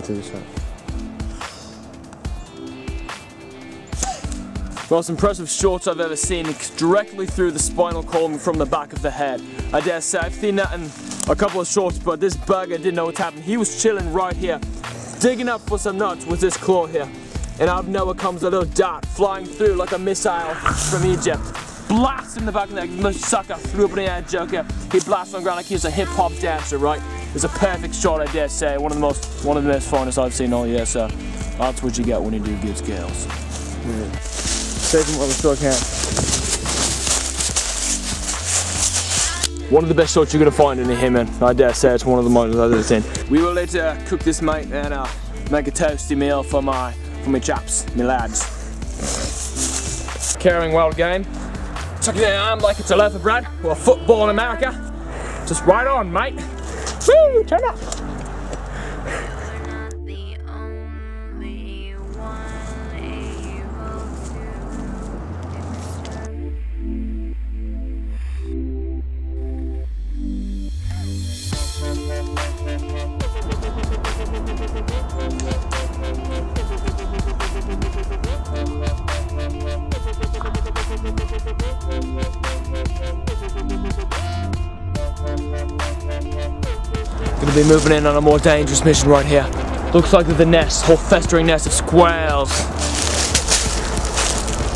through the shot. Most impressive shots I've ever seen directly through the spinal column from the back of the head. I dare say I've seen that in a couple of shots, but this bugger didn't know what happened. He was chilling right here, digging up for some nuts with this claw here. And out of nowhere comes a little dart flying through like a missile from Egypt. Blast in the back of the the sucker flew up in the air, joker. He blasts on ground like he's a hip hop dancer, right? It's a perfect shot, I dare say. One of the most, one of the most finest I've seen all year. So that's what you get when you do good scales. Yeah. Save him while we still can. One of the best shots you're gonna find in here, man. I dare say it's one of the most I've ever seen. We will later cook this, mate, and uh, make a toasty meal for my for my chaps, my lads. Carrying well game. Tucking their arm like it's a loaf of bread or football in America. Just right on, mate. Woo! Turn up. Gonna be moving in on a more dangerous mission right here. Looks like the nest, whole festering nest of squirrels.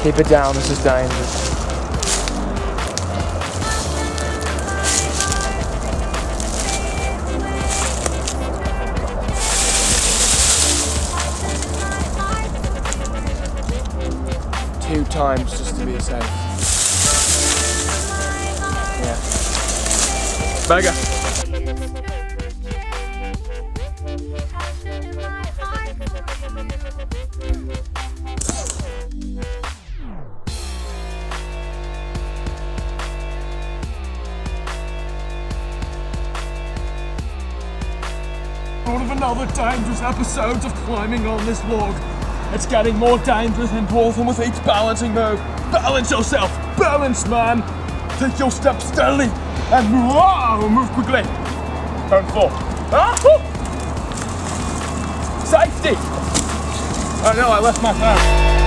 Keep it down, this is dangerous. Two times just to be safe. Yeah. Beggar. One of another dangerous episodes of climbing on this log. It's getting more dangerous and important with each balancing move. Balance yourself, balance man. Take your steps steadily and wow, move quickly. Don't fall. Ah. Safety. Oh no, I left my phone.